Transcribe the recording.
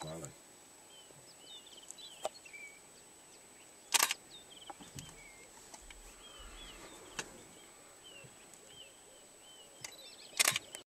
刷了。